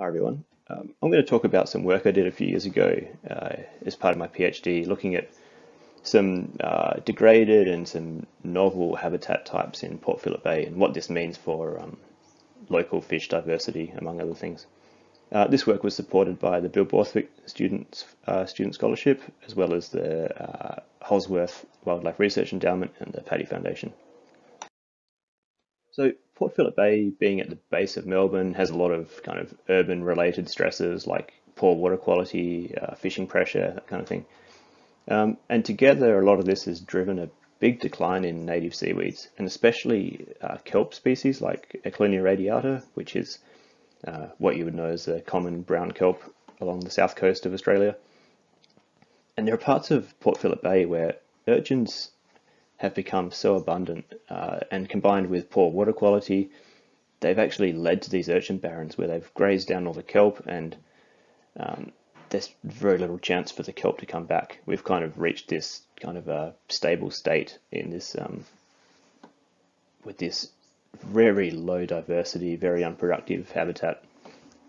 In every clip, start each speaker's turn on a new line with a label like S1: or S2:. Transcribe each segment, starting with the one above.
S1: Hi everyone. Um, I'm going to talk about some work I did a few years ago uh, as part of my PhD, looking at some uh, degraded and some novel habitat types in Port Phillip Bay and what this means for um, local fish diversity, among other things. Uh, this work was supported by the Bill Borthwick Student, uh, Student Scholarship, as well as the uh, Holsworth Wildlife Research Endowment and the Paddy Foundation. So Port Phillip Bay, being at the base of Melbourne, has a lot of kind of urban-related stresses like poor water quality, uh, fishing pressure, that kind of thing. Um, and together, a lot of this has driven a big decline in native seaweeds, and especially uh, kelp species like Ecklonia radiata, which is uh, what you would know as a common brown kelp along the south coast of Australia. And there are parts of Port Phillip Bay where urchins have become so abundant uh, and combined with poor water quality, they've actually led to these urchin barrens where they've grazed down all the kelp and um, there's very little chance for the kelp to come back. We've kind of reached this kind of a stable state in this um, with this very low diversity, very unproductive habitat.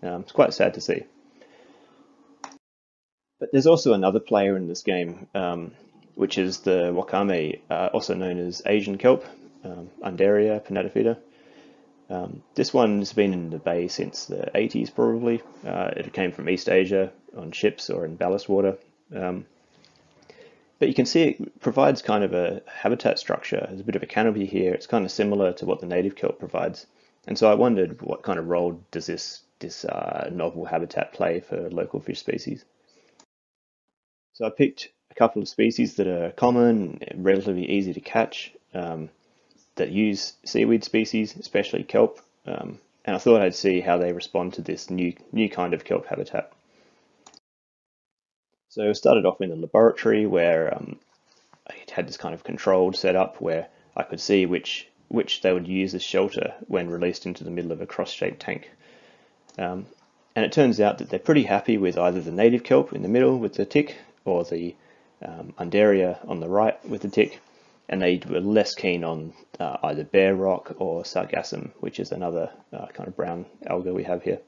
S1: Um, it's quite sad to see. But there's also another player in this game, um, which is the wakame, uh, also known as Asian kelp, um, Undaria pinnatifida. Um, this one's been in the bay since the 80s probably. Uh, it came from East Asia on ships or in ballast water. Um, but you can see it provides kind of a habitat structure. There's a bit of a canopy here. It's kind of similar to what the native kelp provides. And so I wondered what kind of role does this, this uh, novel habitat play for local fish species? So I picked a couple of species that are common, relatively easy to catch, um, that use seaweed species, especially kelp, um, and I thought I'd see how they respond to this new, new kind of kelp habitat. So I started off in the laboratory where um, I had this kind of controlled setup where I could see which which they would use as shelter when released into the middle of a cross-shaped tank. Um, and it turns out that they're pretty happy with either the native kelp in the middle with the tick or the um, Undaria on the right with the tick, and they were less keen on uh, either bare rock or sargassum, which is another uh, kind of brown alga we have here.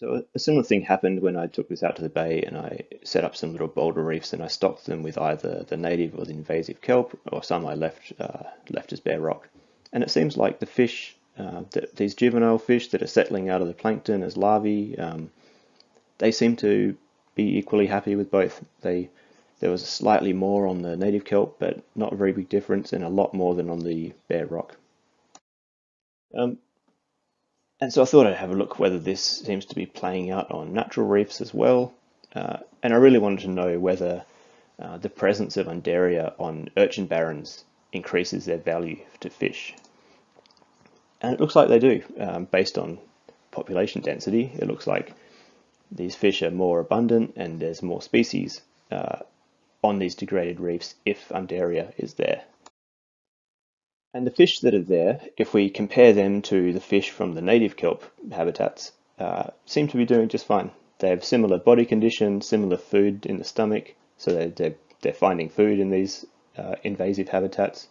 S1: So a similar thing happened when I took this out to the bay and I set up some little boulder reefs and I stocked them with either the native or the invasive kelp, or some I left uh, left as bare rock. And it seems like the fish, uh, these juvenile fish that are settling out of the plankton as larvae, um, they seem to be equally happy with both. They there was slightly more on the native kelp, but not a very big difference, and a lot more than on the bare rock. Um, and so I thought I'd have a look whether this seems to be playing out on natural reefs as well. Uh, and I really wanted to know whether uh, the presence of Undaria on urchin barrens increases their value to fish. And it looks like they do, um, based on population density. It looks like these fish are more abundant and there's more species uh, on these degraded reefs if Undaria is there. And the fish that are there, if we compare them to the fish from the native kelp habitats, uh, seem to be doing just fine. They have similar body condition, similar food in the stomach, so they're, they're, they're finding food in these uh, invasive habitats,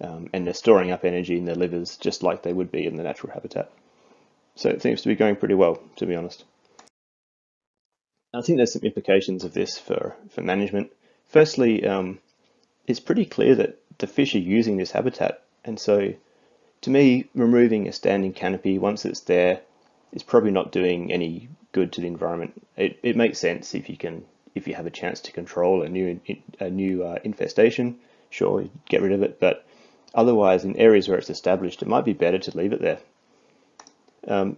S1: um, and they're storing up energy in their livers just like they would be in the natural habitat. So it seems to be going pretty well, to be honest. I think there's some implications of this for, for management. Firstly, um, it's pretty clear that the fish are using this habitat. And so to me, removing a standing canopy once it's there is probably not doing any good to the environment. It, it makes sense if you can, if you have a chance to control a new, a new uh, infestation, sure, get rid of it. But otherwise, in areas where it's established, it might be better to leave it there. Um,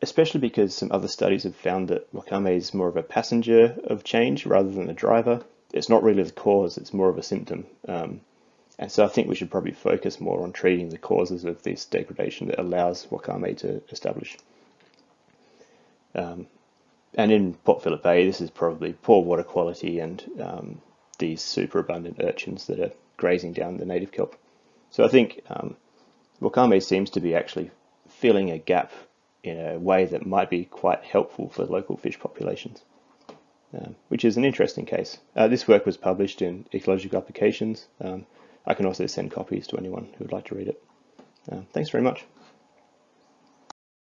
S1: especially because some other studies have found that wakame is more of a passenger of change rather than a driver it's not really the cause, it's more of a symptom. Um, and so I think we should probably focus more on treating the causes of this degradation that allows Wakame to establish. Um, and in Port Phillip Bay, this is probably poor water quality and um, these super abundant urchins that are grazing down the native kelp. So I think um, Wakame seems to be actually filling a gap in a way that might be quite helpful for local fish populations um, which is an interesting case. Uh, this work was published in Ecological Applications. Um, I can also send copies to anyone who would like to read it. Uh, thanks very much.